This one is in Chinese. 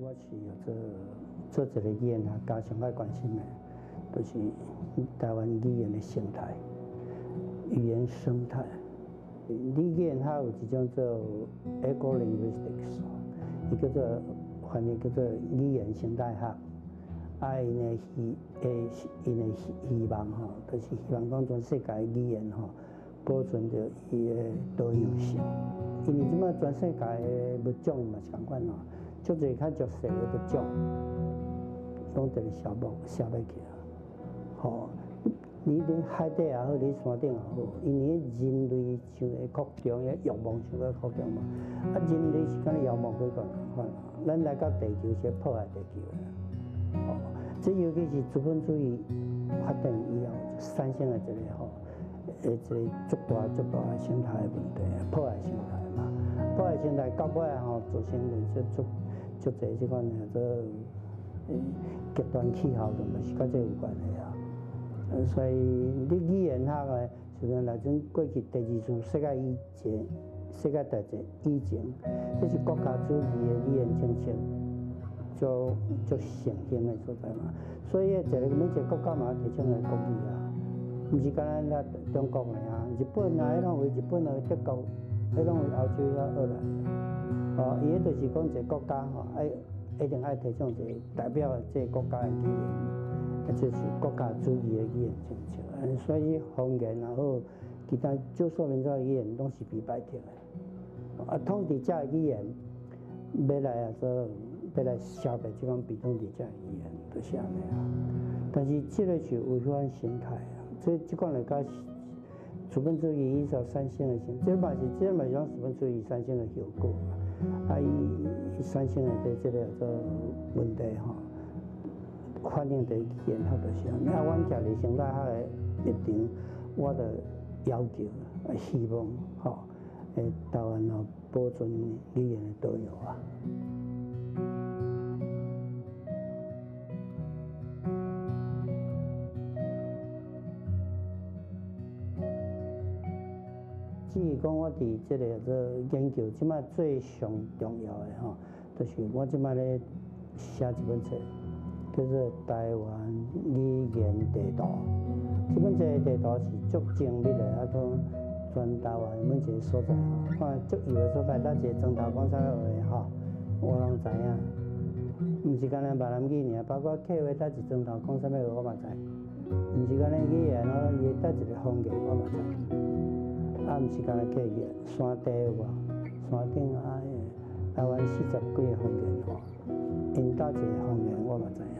我是有做做一个语言啊，加上爱关心的，就是台湾语言的生态、语言生态。语言它有一种做 eco-linguistics，伊叫做翻译叫做语言生态学。啊，因的希诶，因的希希望吼，就是希望讲全世界语言吼，保存着伊的多样性。因为即摆全世界的物种嘛是共款咯，足侪较弱势的物种，拢得消灭消灭去啊。吼，你伫海底也好，你山顶也好，因为人类像会扩张，个欲望像个扩张嘛。啊，人类是敢若妖魔鬼怪共款啊，咱来到地球是破坏地球的。哦，这尤其是资本主义发展以后，产生的一个吼，诶，一个足大足大的生态问题，破坏生态嘛。破坏生态到尾吼，造成就足足足侪即款叫做极端气候，同嘛是甲这有关系啊。所以你语言学诶，就像来阵过去第二次世界以前、世界大战以前，这是国家主义诶语言政策，就就盛行诶所在嘛。所以一个每一个国家嘛提倡诶国语啊，毋是干咱咱中国诶啊，日本啊，迄种为日本啊，德国。迄拢是欧洲遐学来，哦，伊迄就是讲一个国家吼，爱一定爱提倡一个代表这个国家的语言，啊，就是国家主义的语言政策。所以方言也好，其他少数民族的语言拢是被排斥的。啊，统治者语言要来啊，说要来消灭即款被统治者语言，都是安尼啊。但是这个是违反生态啊，即即款来讲。资本主义依照三性的性，这嘛是这嘛是讲资本主义三性的效果。啊，伊三性的这个做问题吼，反映在语言学的上。那阮家里生态学的立场，我的要求啊、希望吼，诶，台湾哦保存语言的多样啊。至于讲我伫即个做研究，即摆最上重要的吼，就是我即摆咧写一本册，叫做《台湾语言地图》。即本册地图是足精密的，啊，讲全台湾每一个所在，看足有的所在，哪一个砖头讲啥话吼，我拢知影。毋是干咱闽南语尔，包括客话搭一砖头讲啥物话，我嘛知。毋是干咱语言咯，伊搭一个方言，我嘛知。啊，毋是干那客语，山地有无？山顶啊，台湾四十几个方言吼，因倒一个方言，我嘛知影。